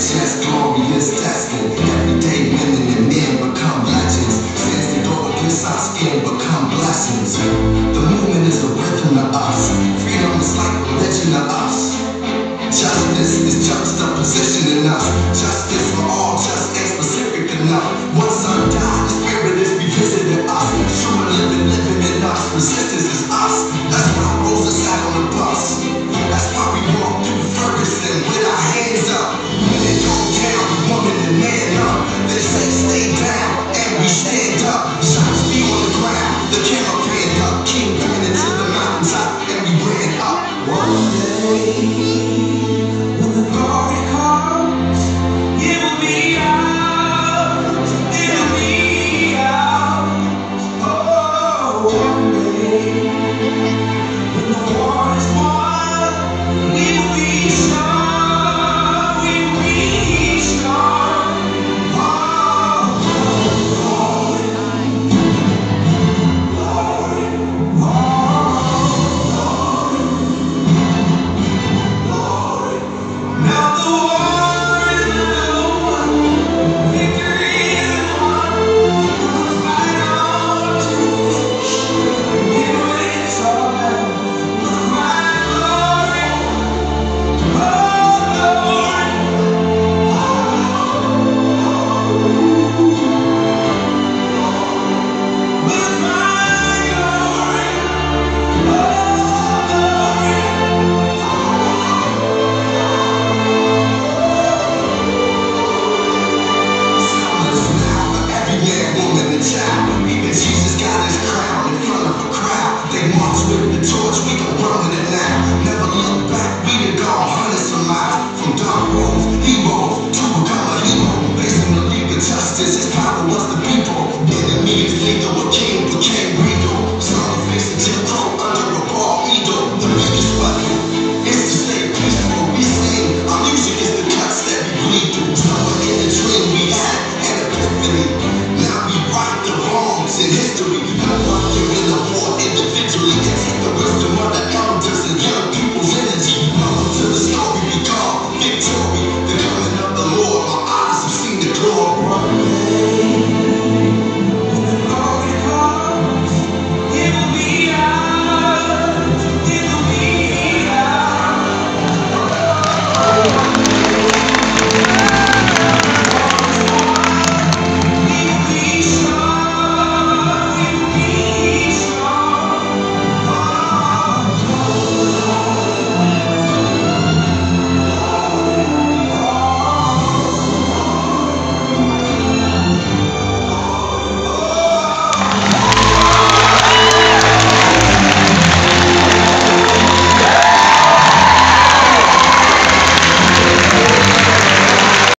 This yes, glorious tasking. Every day women and men become legends. Sins that go against our skin become blessings. The movement is a rhythm to us. Freedom is like religion to us. Lord.